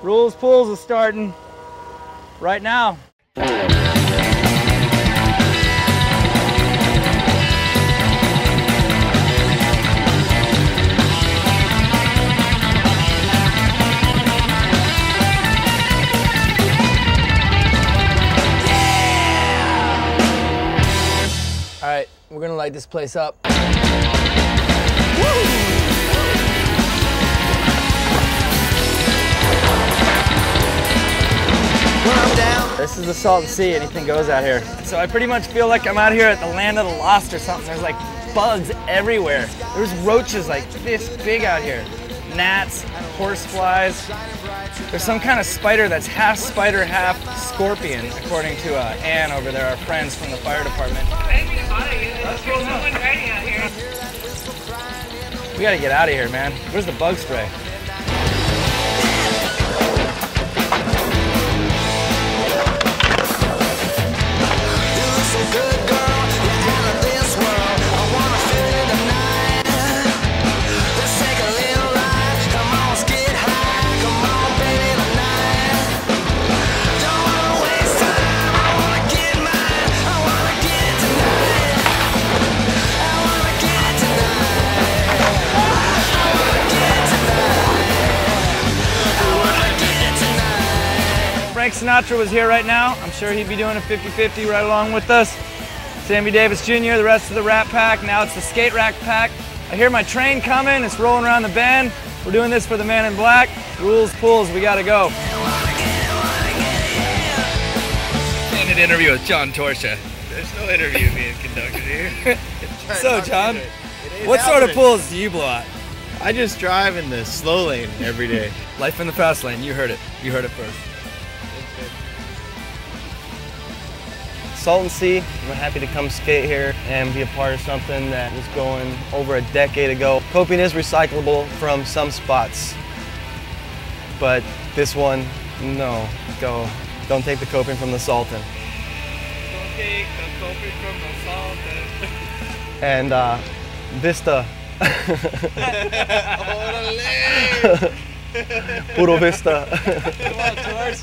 Reul's Pools is starting right now. All right, we're gonna light this place up. This is the Salton Sea, anything goes out here. So I pretty much feel like I'm out here at the land of the lost or something. There's like bugs everywhere. There's roaches like this big out here. Gnats, horseflies. There's some kind of spider that's half spider, half scorpion, according to uh, Ann over there, our friends from the fire department. We gotta get out of here, man. Where's the bug spray? Frank Sinatra was here right now. I'm sure he'd be doing a 50-50 right along with us. Sammy Davis Jr., the rest of the Rat Pack. Now it's the Skate Rack Pack. I hear my train coming. It's rolling around the bend. We're doing this for the man in black. Reul's, pools, we gotta go. In an interview with John Torchia. There's no interview being conducted here. So, John, what sort of pools do you blow at? I just drive in the slow lane every day. Life in the fast lane. You heard it. You heard it first. Sea. I'm happy to come skate here and be a part of something that was going over a decade ago. Coping is recyclable from some spots, but this one, no. Go. Don't take the coping from the Salton. Don't take the coping from the Salton. And uh, Vista. Puro Vista. Come on, George.